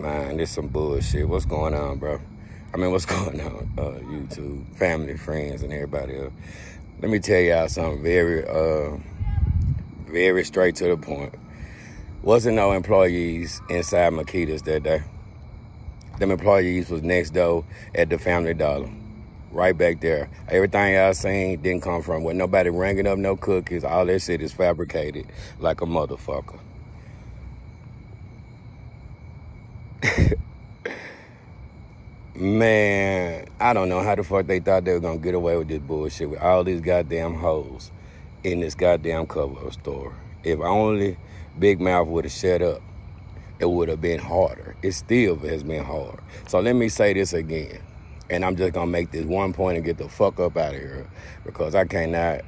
Man, this some bullshit. What's going on, bro? I mean, what's going on, uh, YouTube, family, friends, and everybody else? Let me tell y'all something very, uh, very straight to the point. Wasn't no employees inside Makeda's that day. Them employees was next door at the Family Dollar. Right back there. Everything y'all seen didn't come from with nobody ringing up no cookies. All that shit is fabricated like a motherfucker. Man, I don't know how the fuck they thought they were gonna get away with this bullshit with all these goddamn hoes in this goddamn cover store. If only Big Mouth would have shut up, it would have been harder. It still has been hard. So let me say this again. And I'm just gonna make this one point and get the fuck up out of here because I cannot.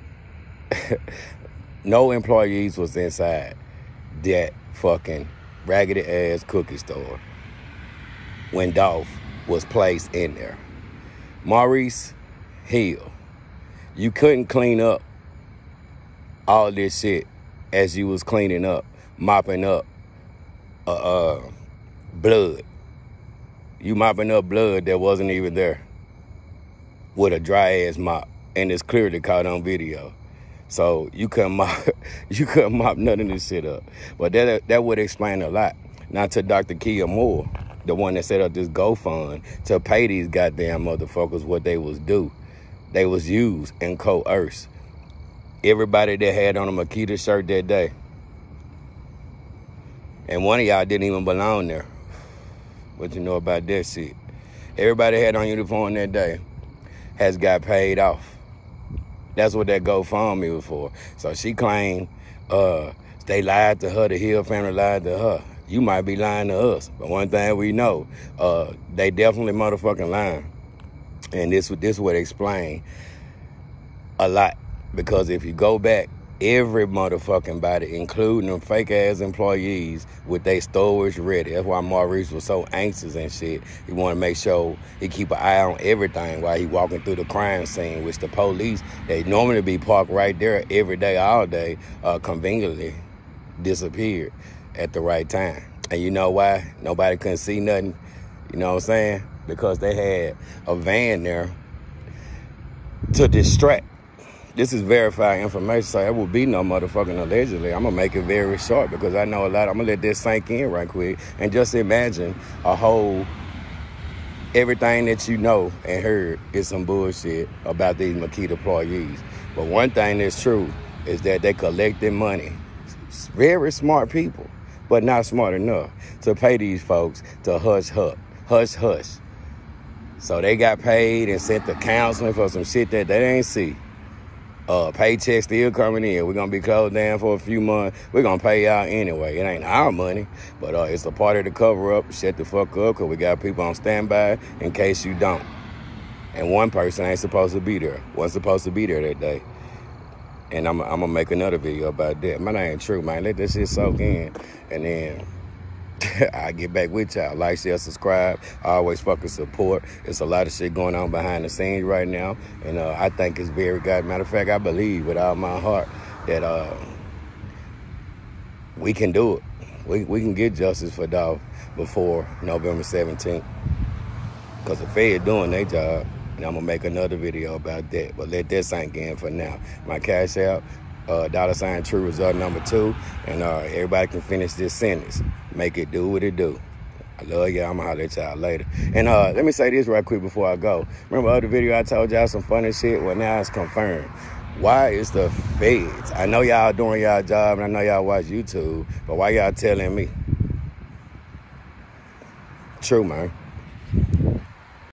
no employees was inside that fucking raggedy ass cookie store when Dolph was placed in there. Maurice Hill, you couldn't clean up all this shit as you was cleaning up, mopping up uh, uh, blood. You mopping up blood that wasn't even there with a dry ass mop, and it's clearly caught on video. So you couldn't mop, you couldn't mop none of this shit up. But that that would explain a lot. Now to Dr. Kia Moore, the one that set up this GoFund to pay these goddamn motherfuckers what they was due. They was used and coerced. Everybody that had on a Makeda shirt that day. And one of y'all didn't even belong there. What you know about that shit? Everybody had on uniform that day has got paid off. That's what that GoFundMe was for. So she claimed uh, they lied to her, the Hill family lied to her you might be lying to us. But one thing we know, uh, they definitely motherfucking lying. And this this would explain a lot. Because if you go back, every motherfucking body, including them fake ass employees with their storage ready. That's why Maurice was so anxious and shit. He wanted to make sure he keep an eye on everything while he walking through the crime scene, which the police, they normally be parked right there every day, all day, uh, conveniently disappeared at the right time. And you know why? Nobody couldn't see nothing. You know what I'm saying? Because they had a van there to distract. This is verified information, so there will be no motherfucking allegedly. I'm gonna make it very short because I know a lot. I'm gonna let this sink in right quick and just imagine a whole everything that you know and heard is some bullshit about these Makeda employees. But one thing that's true is that they collected money. Very smart people but not smart enough to pay these folks to hush hush, hush hush. So they got paid and sent to counseling for some shit that they ain't see. Uh, paycheck still coming in. We're gonna be closed down for a few months. We're gonna pay y'all anyway. It ain't our money, but uh, it's a part of the cover up. Shut the fuck up, cause we got people on standby in case you don't. And one person ain't supposed to be there. Wasn't supposed to be there that day. And I'm, I'm gonna make another video about that. That ain't true, man. Let that shit soak in. And then I get back with y'all. Like, share, subscribe. I always fucking support. It's a lot of shit going on behind the scenes right now. And uh, I think it's very good. Matter of fact, I believe with all my heart that uh, we can do it. We, we can get justice for Dolph before November 17th. Because the Fed doing their job. And I'm gonna make another video about that. But let that sink in for now. My cash out, uh, dollar sign true result number two. And uh, everybody can finish this sentence. Make it do what it do. I love y'all. I'm gonna holler at y'all later. And uh, let me say this right quick before I go. Remember other video I told y'all some funny shit? Well, now it's confirmed. Why is the feds? I know y'all doing y'all job and I know y'all watch YouTube, but why y'all telling me? True, man.